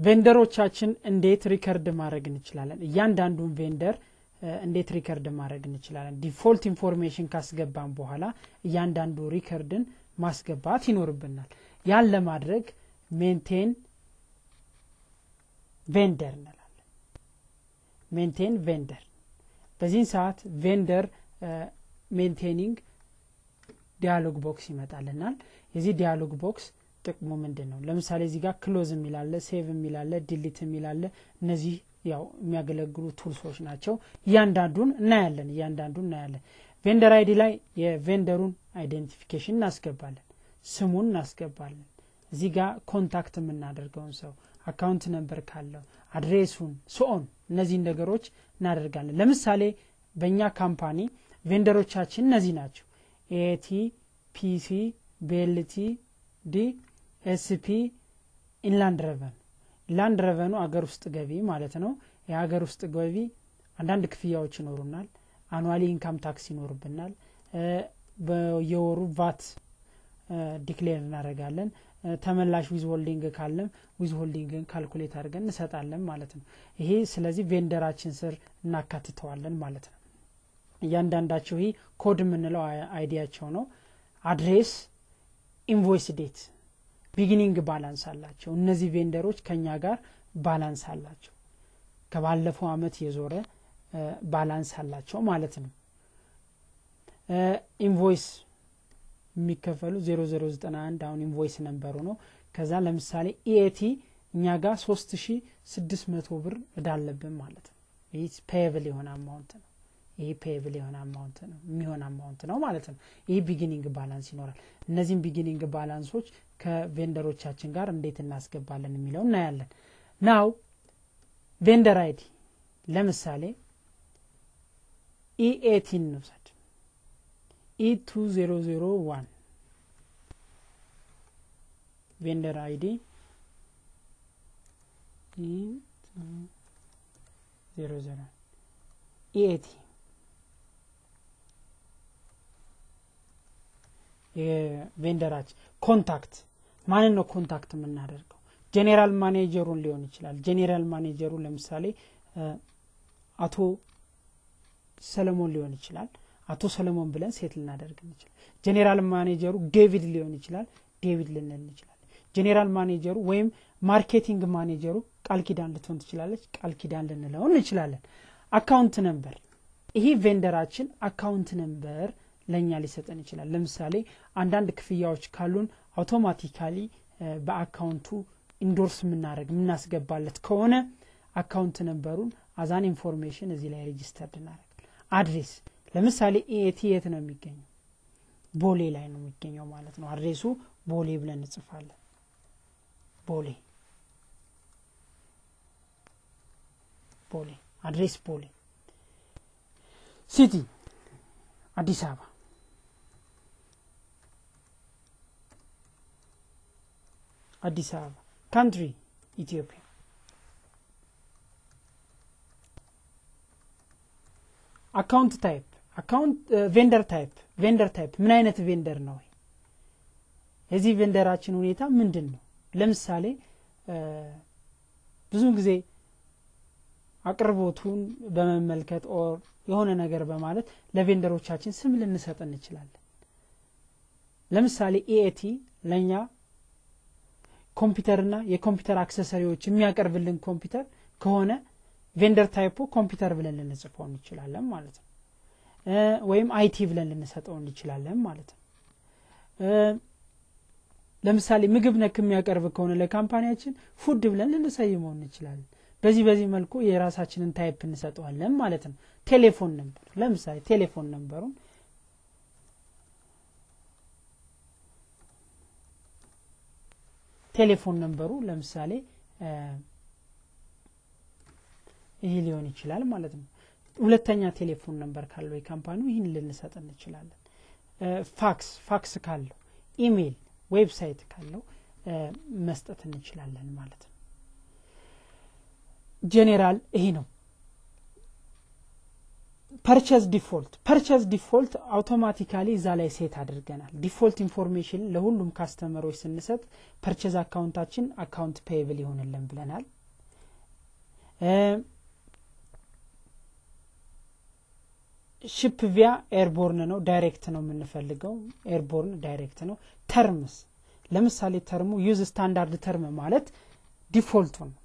vendor ኦቻችን እንዴት record ማድረግ እንችላለን? እያንዳንዱን vendor እንዴት record ማድረግ እንችላለን? default information ካስገባን በኋላ እያንዳንዱ record ን ማስገባት ይኖርብናል። ያን ለማድረግ maintain vendor እንላለን። maintain vendor በዚህን ሰዓት vendor maintaining dialog box ይመጣልናል። የዚህ dialog box ጥቅሙ ምንድን ነው? ለምሳሌ እዚህ ጋር close የሚላለ save የሚላለ delete የሚላለ እነዚህ ያው የሚያገለግሉ tools ኦች ናቸው። እያንዳንዱን እናያለን እያንዳንዱን እናያለን። vendor ID ላይ የ vendor ኡን identification እናስገባለን፣ ስሙን እናስገባለን። እዚህ ጋር contact የምናደርገውን ሰው account number ካለው address ኡን፣ so on እነዚህን ነገሮች እናደርጋለን። ለምሳሌ በእኛ company vendor ኦቻችን እነዚህ ናቸው። ኤቲ፣ ፒሲ፣ ቤልቲ፣ ዲ፣ ኤስፒ፣ inland revenue inland revenue አገር ውስጥ ገቢ ማለት ነው። የሀገር ውስጥ ገቢ አንዳንድ ክፍያዎች ይኖሩናል። annually income tax ይኖርብናል። በየወሩ ቫት declare እናደርጋለን። ተመላሽ withholding ካለም withholding ን calculate አድርገን እንሰጣለን ማለት ነው። ይሄ ስለዚህ vendor ኣችን ስር እናካትተዋለን ማለት ነው። እያንዳንዳቸው ይህ ኮድ የምንለው ID ያቸው ነው። address፣ invoice date፣ beginning balance አላቸው። እነዚህ vendor ኦች ከኛ ጋር balance አላቸው። ከባለፈው አመት የዞረ balance አላቸው ማለት ነው። invoice የሚከፈሉ 0091 አሁን invoice number ኡ ነው። ከዛ ለምሳሌ ኢኤቲ እኛ ጋር 3600 ብር እዳ አለብን ማለት ነው። ይህ payable የሆነ amount ነው። ይህ payable የሆነ amount ነው የሚሆን amount ነው ማለት ነው። ይህ beginning balance ይኖራል። እነዚህም beginning balance ኦች ከ vendor ኦቻችን ጋር እንዴት እናስገባለን የሚለው እናያለን። now vendor ID ለምሳሌ ኢኤቲን እንውሰድ። E two zero zero one vendor ID zero zero ኢኤቲ የ vendor ኣችን contact ማንን ነው contact የምናደርገው? general manager ኡን ሊሆን ይችላል። general manager ኡ ለምሳሌ አቶ ሰለሞን ሊሆን ይችላል። አቶ ሰለሞን ብለን set ልናደርግ እንችላለን። general manager ኡ ዴቪድ ሊሆን ይችላል። ዴቪድ ልንል እንችላለን። general manager ኡ ወይም marketing manager ኡ ቃል ኪዳን ልትሆን ትችላለች። ቃል ኪዳን ልንለው እንችላለን። account number፣ ይሄ vendor ኣችን account number ለእኛ ሊሰጠን ይችላል። ለምሳሌ አንዳንድ ክፍያዎች ካሉን automatically በ account ኡ endorse የምናደርግ የምናስገባለት ከሆነ account number ኡን as an information እዚህ ላይ registered እናደርጋል። address ለምሳሌ ኢኤቲ የት ነው የሚገኘው? ቦሌ ላይ ነው የሚገኘው ማለት ነው። address ኡ ቦሌ ብለን እንጽፋለን። ቦሌ ቦሌ address ቦሌ። city አዲስ አበባ። አዲስ አበባ። country ኢትዮጵያ። account type account vendor type vendor type ምን አይነት vendor ነው? የዚህ vendor ኣችን ሁኔታ ምንድን ነው? ለምሳሌ ብዙ ጊዜ አቅርቦቱን በመመልከት or የሆነ ነገር በማለት ለ vendor ኦቻችን ስም ልንሰጥ እንችላለን። ለምሳሌ ኢኤቲ ለእኛ ኮምፒውተርና የኮምፒውተር accessory ዎች የሚያቀርብልን ኮምፒውተር ከሆነ vendor type ኡ ኮምፒውተር ብለን ልንጽፈው እንችላለን ማለት ነው። ወይም IT ብለን ልንሰጠው እንችላለን ማለት ነው። ለምሳሌ ምግብ ነክ የሚያቀርብ ከሆነ ለ company ያችን food ብለን ልንሰይመው እንችላለን። በዚህ በዚህ መልኩ የራሳችንን type እንሰጠዋለን ማለት ነው። telephone number ለምሳሌ telephone number ኡን telephone number ኡ ለምሳሌ ይህ ሊሆን ይችላል ማለት ነው። ሁለተኛ telephone number ካለው የ company ው ይህን ልንሰጥ እንችላለን። ፋክስ ፋክስ ካለው ኢሜይል፣ website ካለው መስጠት እንችላለን ማለት ነው። ጄኔራል ይሄ ነው። purchase default purchase default automatically እዛ ላይ set አድርገናል። default information ለሁሉም customer ኦች ስንሰጥ purchase account ኣችን account payable ይሆንልን ብለናል። ship via airborne ነው። direct ነው የምንፈልገው። airborne direct ነው። terms ለምሳሌ term ኡ use standard term ማለት default ኡ ነው።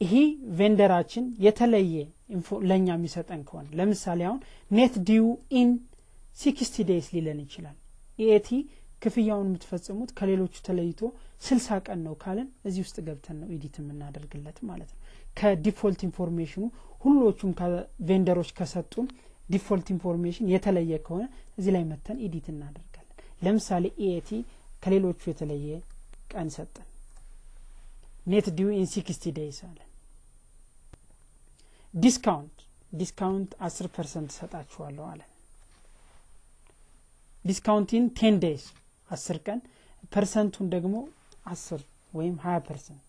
ይሄ vendor ኣችን የተለየ ለእኛ የሚሰጠን ከሆነ። ለምሳሌ አሁን net due in sixty days ሊለን ይችላል። ኢኤቲ ክፍያውን የምትፈጽሙት ከሌሎቹ ተለይቶ ስልሳ ቀን ነው ካለን እዚህ ውስጥ ገብተን ነው edit የምናደርግለት ማለት ነው። ከ default information ኡ ሁሎቹም vendor ኦች ከሰጡን default information የተለየ ከሆነ እዚህ ላይ መተን edit እናደርጋለን። ለምሳሌ ኢኤቲ ከሌሎቹ የተለየ ቀን ሰጠን። net due in sixty days አለን discount discount አስር percent ሰጣችኋለሁ አለን discount in ten days አስር ቀን። percent ኡን ደግሞ አስር ወይም ሀያ percent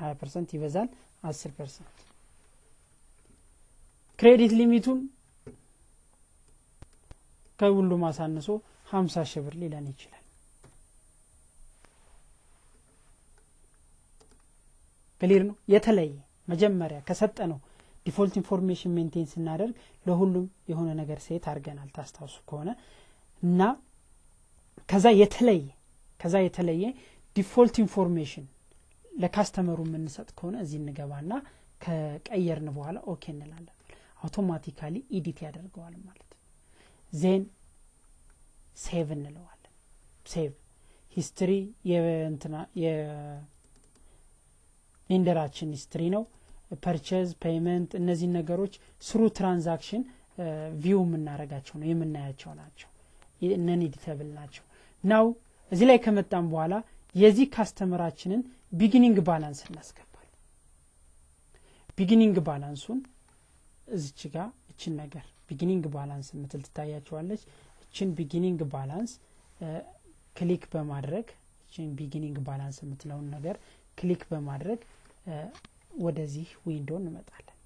ሀያ percent ይበዛል አስር percent። credit limit ኡን ከሁሉም አሳንሶ ሀምሳ ሺህ ብር ሊለን ይችላል። clear ነው? የተለየ መጀመሪያ ከሰጠ ነው default information maintain ስናደርግ ለሁሉም የሆነ ነገር set አድርገናል። ታስታውሱ ከሆነ እና ከዛ የተለየ ከዛ የተለየ default information ለ customer ኡ የምንሰጥ ከሆነ እዚህ እንገባና ከቀየርን በኋላ okay እንላለን። automatically edit ያደርገዋል ማለት ነው። then save እንለዋለን። save history የእንትና የ vendor ኣችን history ነው purchase payment እነዚህን ነገሮች through transaction view የምናረጋቸው ነው የምናያቸው ናቸው። non editable ናቸው። now እዚህ ላይ ከመጣም በኋላ የዚህ customer ኣችንን beginning balance እናስገባል beginning balance ኡን እዚች ጋር እችን ነገር beginning balance የምትል ትታያቸዋለች። እችን beginning balance click በማድረግ እችን beginning balance የምትለውን ነገር click በማድረግ ወደዚህ window እንመጣለን።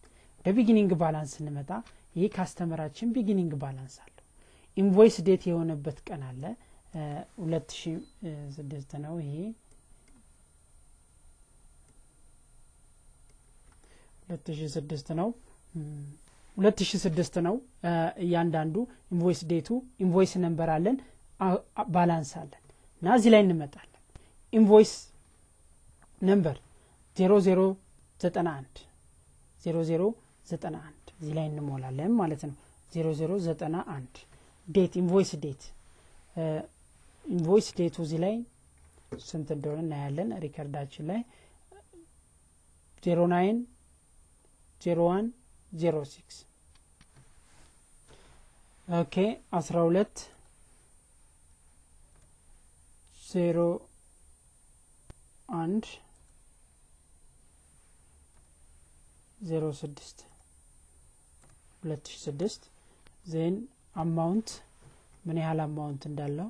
በ beginning balance ስንመጣ ይህ customer ኣችን beginning balance አለው። invoice date የሆነበት ቀን አለ። ሁለት ሺ ስድስት ነው ይሄ። ሁለት ሺ ስድስት ነው። ሁለት ሺ ስድስት ነው። እያንዳንዱ invoice date ኡ invoice number አለን። balance አለን። እና እዚህ ላይ እንመጣለን። invoice number ዜሮ ዜሮ ዘጠና አንድ ዜሮ ዜሮ ዘጠና አንድ እዚህ ላይ እንሞላለን ማለት ነው። ዜሮ ዜሮ ዘጠና አንድ date invoice date invoice date ኡ እዚህ ላይ ስንት እንደሆነ እናያለን record ኣችን ላይ zero nine zero one zero six okay አስራ ሁለት ዜሮ አንድ ዜሮ ስድስት ሁለት ሺ ስድስት then amount ምን ያህል amount እንዳለው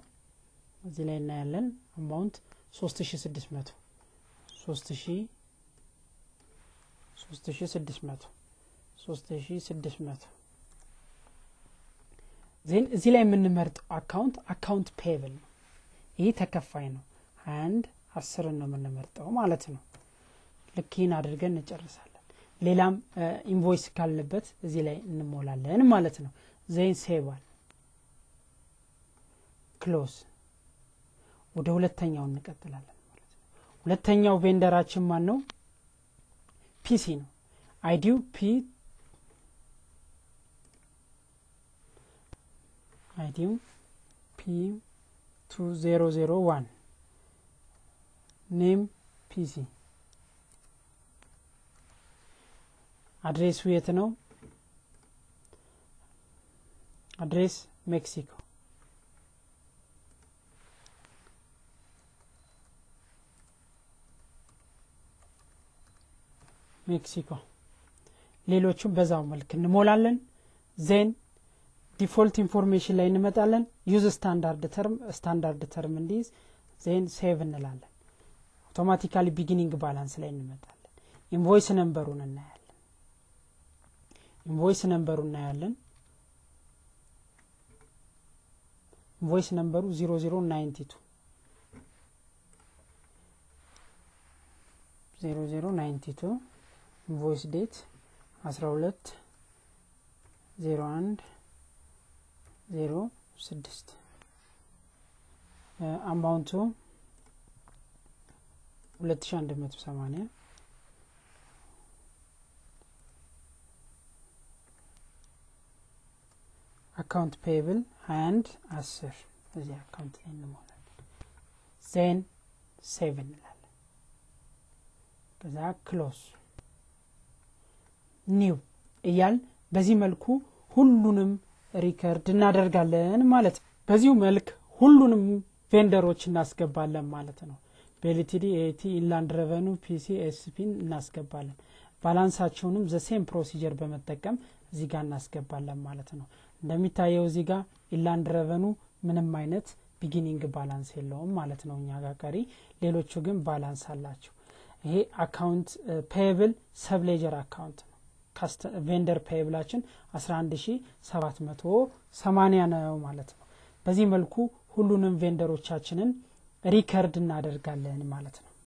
እዚህ ላይ እናያለን። amount ሶስት ሺ ስድስት መቶ ሶስት ሺ ሶስት ሺ ስድስት መቶ ሶስት ሺ ስድስት መቶ then እዚህ ላይ የምንመርጠው account account payable ነው። ይህ ተከፋይ ነው። አንድ አስርን ነው የምንመርጠው ማለት ነው። ልክ ይህን አድርገን እንጨርሳለን ሌላም invoice ካለበት እዚህ ላይ እንሞላለን ማለት ነው። then save አል close ወደ ሁለተኛው እንቀጥላለን ማለት ነው። ሁለተኛው vendor ኣችን ማን ነው PC ነው። ID ው P ID ው P two zero zero one name PC address ኡ የት ነው? address ሜክሲኮ። ሜክሲኮ። ሌሎቹም በዛው መልክ እንሞላለን። then default information ላይ እንመጣለን። use standard term standard term እንዲይዝ then save እንላለን። automatically beginning balance ላይ እንመጣለን። invoice number ኡን እናያለን ኢንቮይስ ነንበሩ እናያለን። ኢንቮይስ ነንበሩ 0092 0092 ኢንቮይስ ዴት 12 01 06 አማውንቱ 2180 account payable 21 10 እዚህ account ላይ እንሞላለን። then save እንላለን። ከዛ close new እያል በዚህ መልኩ ሁሉንም record እናደርጋለን ማለት ነው። በዚሁ መልክ ሁሉንም vendor ኦች እናስገባለን ማለት ነው። በ LTD AT Inland Revenue PC SP ን እናስገባለን። balance ኣቸውንም the same procedure በመጠቀም እዚህ ጋር እናስገባለን ማለት ነው እንደሚታየው እዚህ ጋር Inland Revenue ምንም አይነት beginning balance የለውም ማለት ነው እኛ ጋር ቀሪ። ሌሎቹ ግን balance አላቸው። ይሄ account payable subledger account ነው። vendor payable ኣችን 11780 ነው ማለት ነው። በዚህ መልኩ ሁሉንም vendor ኦቻችንን record እናደርጋለን ማለት ነው